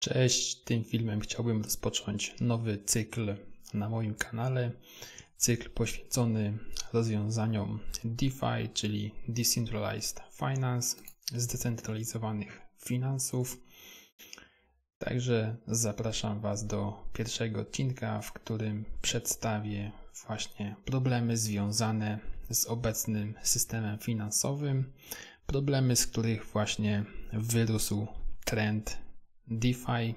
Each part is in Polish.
Cześć, tym filmem chciałbym rozpocząć nowy cykl na moim kanale. Cykl poświęcony rozwiązaniom DeFi, czyli Decentralized Finance, zdecentralizowanych finansów. Także zapraszam Was do pierwszego odcinka, w którym przedstawię właśnie problemy związane z obecnym systemem finansowym, problemy, z których właśnie wyrósł trend DeFi,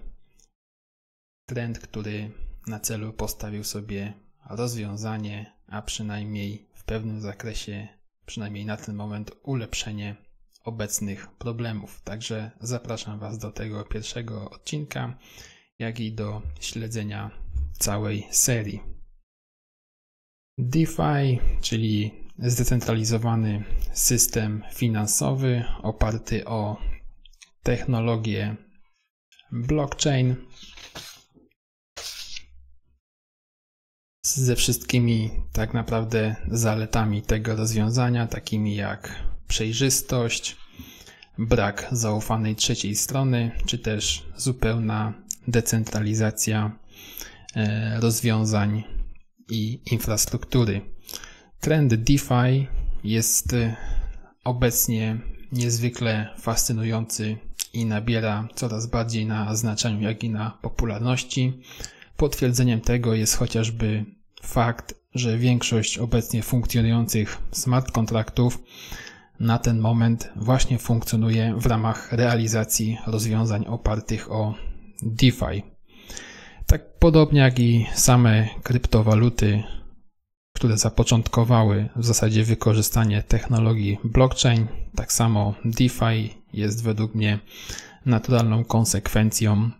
trend, który na celu postawił sobie rozwiązanie, a przynajmniej w pewnym zakresie, przynajmniej na ten moment, ulepszenie obecnych problemów. Także zapraszam Was do tego pierwszego odcinka, jak i do śledzenia całej serii. DeFi, czyli zdecentralizowany system finansowy oparty o technologię blockchain ze wszystkimi tak naprawdę zaletami tego rozwiązania, takimi jak przejrzystość, brak zaufanej trzeciej strony, czy też zupełna decentralizacja e, rozwiązań i infrastruktury. Trend DeFi jest e, obecnie niezwykle fascynujący i nabiera coraz bardziej na znaczeniu, jak i na popularności. Potwierdzeniem tego jest chociażby fakt, że większość obecnie funkcjonujących smart kontraktów na ten moment właśnie funkcjonuje w ramach realizacji rozwiązań opartych o DeFi. Tak podobnie jak i same kryptowaluty, które zapoczątkowały w zasadzie wykorzystanie technologii blockchain, tak samo DeFi jest według mnie naturalną konsekwencją,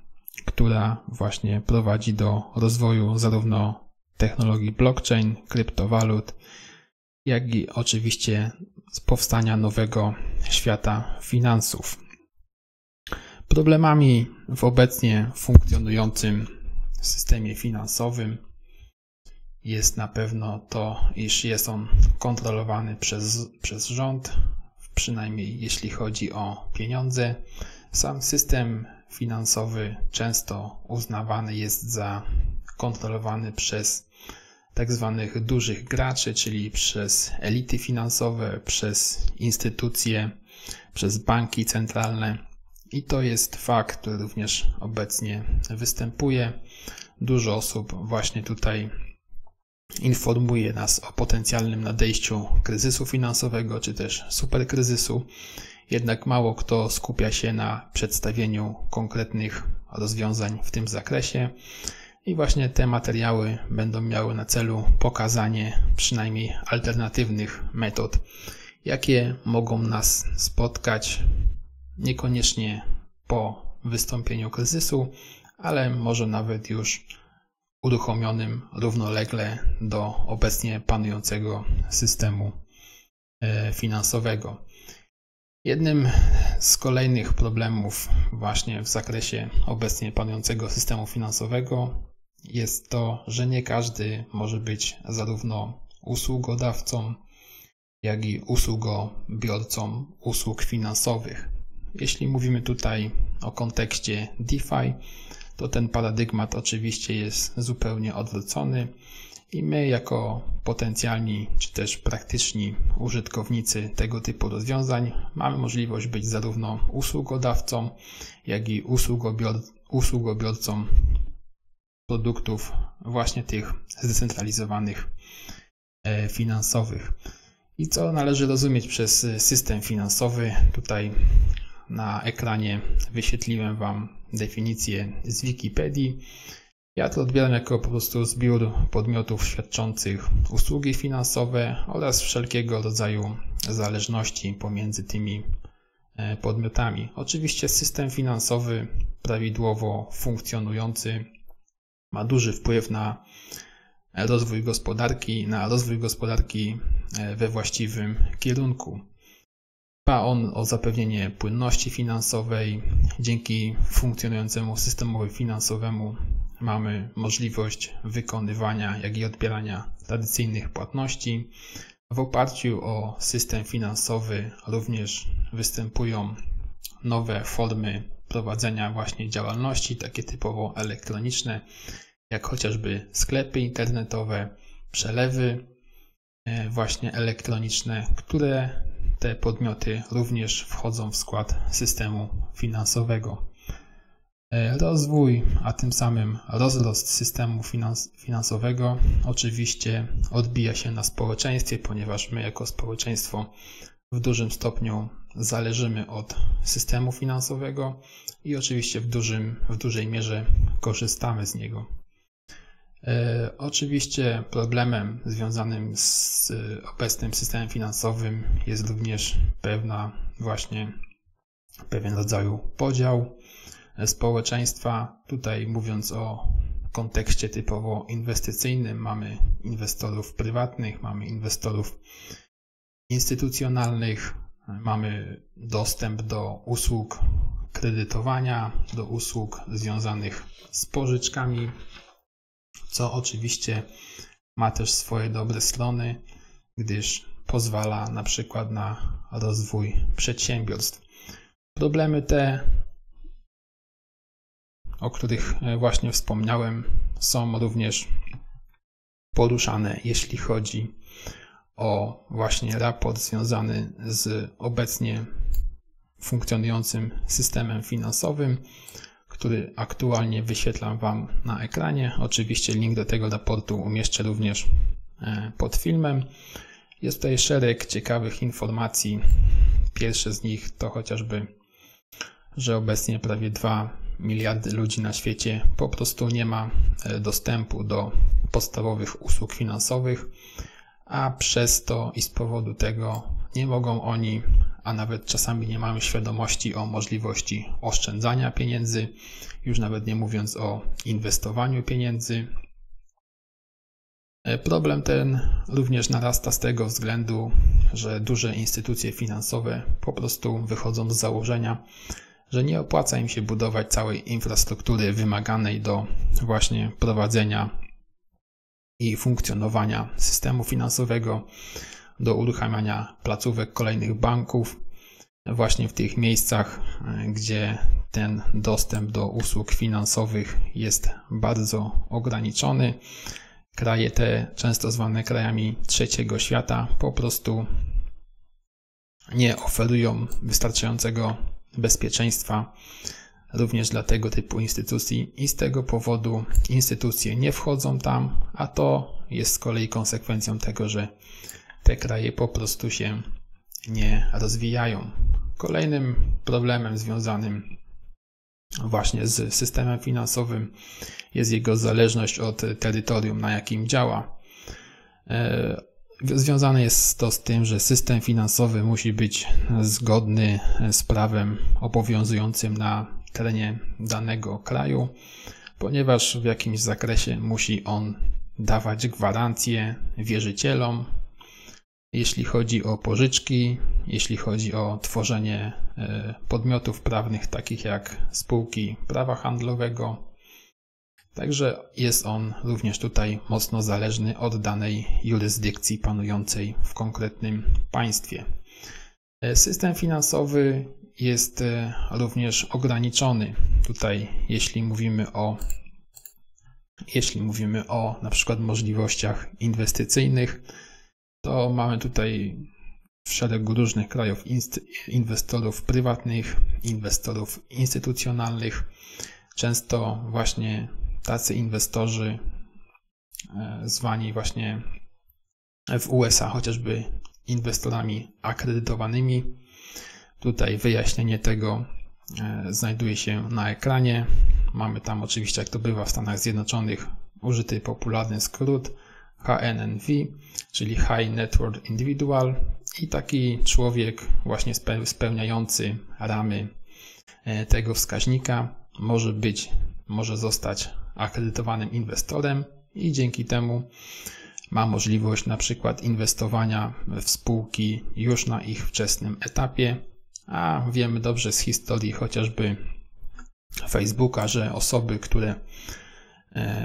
która właśnie prowadzi do rozwoju zarówno technologii blockchain, kryptowalut, jak i oczywiście powstania nowego świata finansów. Problemami w obecnie funkcjonującym systemie finansowym jest na pewno to, iż jest on kontrolowany przez, przez rząd, przynajmniej jeśli chodzi o pieniądze. Sam system finansowy często uznawany jest za kontrolowany przez tak zwanych dużych graczy, czyli przez elity finansowe, przez instytucje, przez banki centralne. I to jest fakt, który również obecnie występuje. Dużo osób właśnie tutaj informuje nas o potencjalnym nadejściu kryzysu finansowego czy też superkryzysu. Jednak mało kto skupia się na przedstawieniu konkretnych rozwiązań w tym zakresie. I właśnie te materiały będą miały na celu pokazanie przynajmniej alternatywnych metod, jakie mogą nas spotkać niekoniecznie po wystąpieniu kryzysu, ale może nawet już uruchomionym równolegle do obecnie panującego systemu e, finansowego. Jednym z kolejnych problemów właśnie w zakresie obecnie panującego systemu finansowego jest to, że nie każdy może być zarówno usługodawcą, jak i usługobiorcą usług finansowych. Jeśli mówimy tutaj o kontekście DeFi, to ten paradygmat oczywiście jest zupełnie odwrócony i my jako potencjalni czy też praktyczni użytkownicy tego typu rozwiązań mamy możliwość być zarówno usługodawcą, jak i usługobior usługobiorcą produktów właśnie tych zdecentralizowanych e, finansowych. I co należy rozumieć przez system finansowy? Tutaj na ekranie wyświetliłem Wam definicję z Wikipedii. Ja to odbieram jako po prostu zbiór podmiotów świadczących usługi finansowe oraz wszelkiego rodzaju zależności pomiędzy tymi e, podmiotami. Oczywiście system finansowy prawidłowo funkcjonujący ma duży wpływ na rozwój gospodarki, na rozwój gospodarki e, we właściwym kierunku. Dba on o zapewnienie płynności finansowej. Dzięki funkcjonującemu systemowi finansowemu mamy możliwość wykonywania, jak i odbierania tradycyjnych płatności. W oparciu o system finansowy również występują nowe formy prowadzenia właśnie działalności, takie typowo elektroniczne, jak chociażby sklepy internetowe, przelewy e, właśnie elektroniczne, które te podmioty również wchodzą w skład systemu finansowego. E, rozwój, a tym samym rozrost systemu finans finansowego oczywiście odbija się na społeczeństwie, ponieważ my jako społeczeństwo w dużym stopniu zależymy od systemu finansowego i oczywiście w, dużym, w dużej mierze korzystamy z niego. E, oczywiście problemem związanym z obecnym systemem finansowym jest również pewna właśnie pewien rodzaju podział społeczeństwa. Tutaj mówiąc o kontekście typowo inwestycyjnym, mamy inwestorów prywatnych, mamy inwestorów instytucjonalnych, mamy dostęp do usług kredytowania, do usług związanych z pożyczkami, co oczywiście ma też swoje dobre strony, gdyż pozwala na przykład na rozwój przedsiębiorstw. Problemy te o których e, właśnie wspomniałem, są również poruszane, jeśli chodzi o właśnie raport związany z obecnie funkcjonującym systemem finansowym, który aktualnie wyświetlam Wam na ekranie. Oczywiście link do tego raportu umieszczę również e, pod filmem. Jest tutaj szereg ciekawych informacji. Pierwsze z nich to chociażby, że obecnie prawie 2 miliardy ludzi na świecie po prostu nie ma e, dostępu do podstawowych usług finansowych, a przez to i z powodu tego nie mogą oni, a nawet czasami nie mają świadomości o możliwości oszczędzania pieniędzy, już nawet nie mówiąc o inwestowaniu pieniędzy. E, problem ten również narasta z tego względu, że duże instytucje finansowe po prostu wychodzą z założenia, że nie opłaca im się budować całej infrastruktury wymaganej do właśnie prowadzenia i funkcjonowania systemu finansowego, do uruchamiania placówek kolejnych banków, właśnie w tych miejscach, gdzie ten dostęp do usług finansowych jest bardzo ograniczony. Kraje te, często zwane krajami trzeciego świata, po prostu nie oferują wystarczającego bezpieczeństwa również dla tego typu instytucji i z tego powodu instytucje nie wchodzą tam, a to jest z kolei konsekwencją tego, że te kraje po prostu się nie rozwijają. Kolejnym problemem związanym właśnie z systemem finansowym jest jego zależność od terytorium, na jakim działa. E, Związane jest to z tym, że system finansowy musi być zgodny z prawem obowiązującym na terenie danego kraju, ponieważ w jakimś zakresie musi on dawać gwarancje wierzycielom, jeśli chodzi o pożyczki, jeśli chodzi o tworzenie e, podmiotów prawnych takich jak spółki prawa handlowego, Także jest on również tutaj mocno zależny od danej jurysdykcji panującej w konkretnym państwie. E, system finansowy jest e, również ograniczony. Tutaj, jeśli mówimy o jeśli mówimy o na przykład możliwościach inwestycyjnych, to mamy tutaj w szeregu różnych krajów inwestorów prywatnych, inwestorów instytucjonalnych. Często właśnie tacy inwestorzy e, zwani właśnie w USA chociażby inwestorami akredytowanymi. Tutaj wyjaśnienie tego e, znajduje się na ekranie. Mamy tam oczywiście, jak to bywa w Stanach Zjednoczonych, użyty popularny skrót HNNV, czyli High Net Worth Individual i taki człowiek właśnie spełniający ramy e, tego wskaźnika może być, może zostać akredytowanym inwestorem i dzięki temu ma możliwość na przykład inwestowania w spółki już na ich wczesnym etapie, a wiemy dobrze z historii chociażby Facebooka, że osoby, które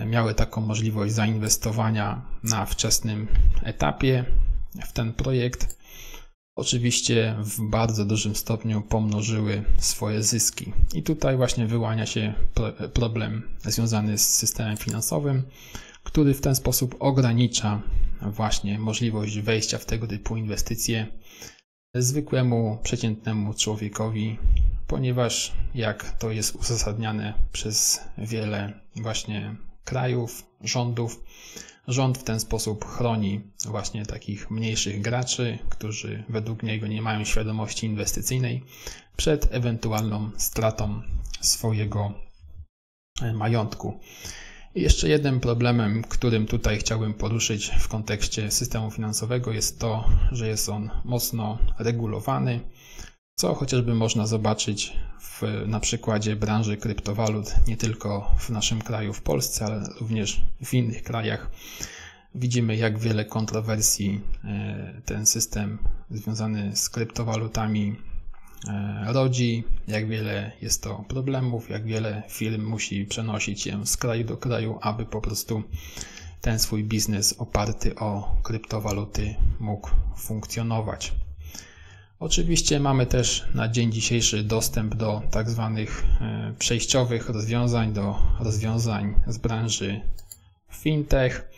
miały taką możliwość zainwestowania na wczesnym etapie w ten projekt, oczywiście w bardzo dużym stopniu pomnożyły swoje zyski. I tutaj właśnie wyłania się problem związany z systemem finansowym, który w ten sposób ogranicza właśnie możliwość wejścia w tego typu inwestycje zwykłemu, przeciętnemu człowiekowi, ponieważ jak to jest uzasadniane przez wiele właśnie krajów, rządów, rząd w ten sposób chroni właśnie takich mniejszych graczy, którzy według niego nie mają świadomości inwestycyjnej przed ewentualną stratą swojego majątku. I jeszcze jednym problemem, którym tutaj chciałbym poruszyć w kontekście systemu finansowego jest to, że jest on mocno regulowany, co chociażby można zobaczyć w, na przykładzie branży kryptowalut, nie tylko w naszym kraju, w Polsce, ale również w innych krajach. Widzimy, jak wiele kontrowersji e, ten system związany z kryptowalutami E, rodzi, jak wiele jest to problemów, jak wiele firm musi przenosić się z kraju do kraju, aby po prostu ten swój biznes oparty o kryptowaluty mógł funkcjonować. Oczywiście mamy też na dzień dzisiejszy dostęp do tak zwanych e, przejściowych rozwiązań, do rozwiązań z branży fintech,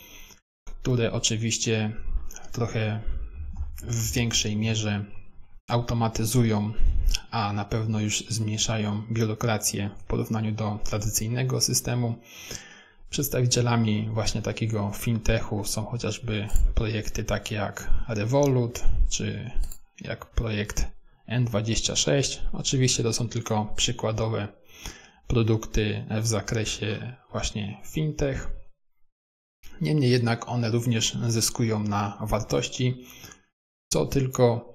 które oczywiście trochę w większej mierze automatyzują, a na pewno już zmniejszają biurokrację w porównaniu do tradycyjnego systemu. Przedstawicielami właśnie takiego fintechu są chociażby projekty takie jak Revolut czy jak projekt N26. Oczywiście to są tylko przykładowe produkty w zakresie właśnie fintech. Niemniej jednak one również zyskują na wartości, co tylko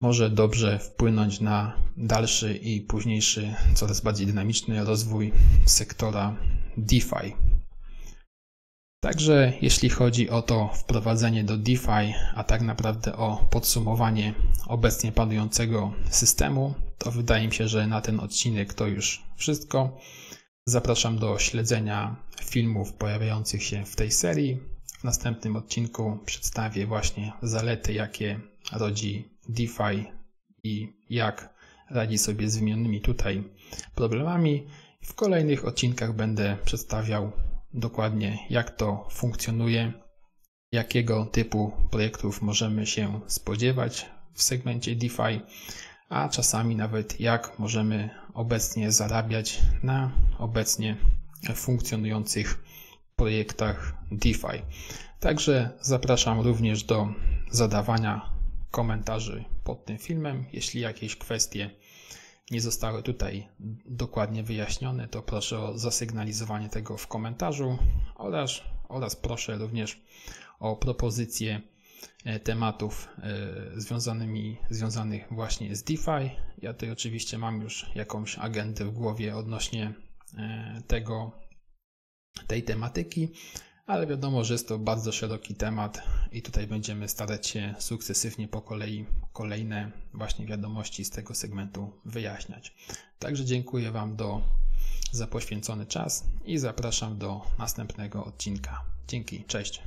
może dobrze wpłynąć na dalszy i późniejszy, coraz bardziej dynamiczny rozwój sektora DeFi. Także jeśli chodzi o to wprowadzenie do DeFi, a tak naprawdę o podsumowanie obecnie panującego systemu, to wydaje mi się, że na ten odcinek to już wszystko. Zapraszam do śledzenia filmów pojawiających się w tej serii. W następnym odcinku przedstawię właśnie zalety, jakie rodzi DeFi i jak radzi sobie z wymienionymi tutaj problemami. W kolejnych odcinkach będę przedstawiał dokładnie, jak to funkcjonuje, jakiego typu projektów możemy się spodziewać w segmencie DeFi, a czasami nawet jak możemy obecnie zarabiać na obecnie funkcjonujących projektach DeFi. Także zapraszam również do zadawania komentarzy pod tym filmem. Jeśli jakieś kwestie nie zostały tutaj dokładnie wyjaśnione, to proszę o zasygnalizowanie tego w komentarzu oraz, oraz proszę również o propozycje e, tematów e, związanymi, związanych właśnie z DeFi. Ja tutaj oczywiście mam już jakąś agendę w głowie odnośnie e, tego, tej tematyki, ale wiadomo, że jest to bardzo szeroki temat i tutaj będziemy starać się sukcesywnie po kolei kolejne właśnie wiadomości z tego segmentu wyjaśniać. Także dziękuję Wam do, za poświęcony czas i zapraszam do następnego odcinka. Dzięki, cześć.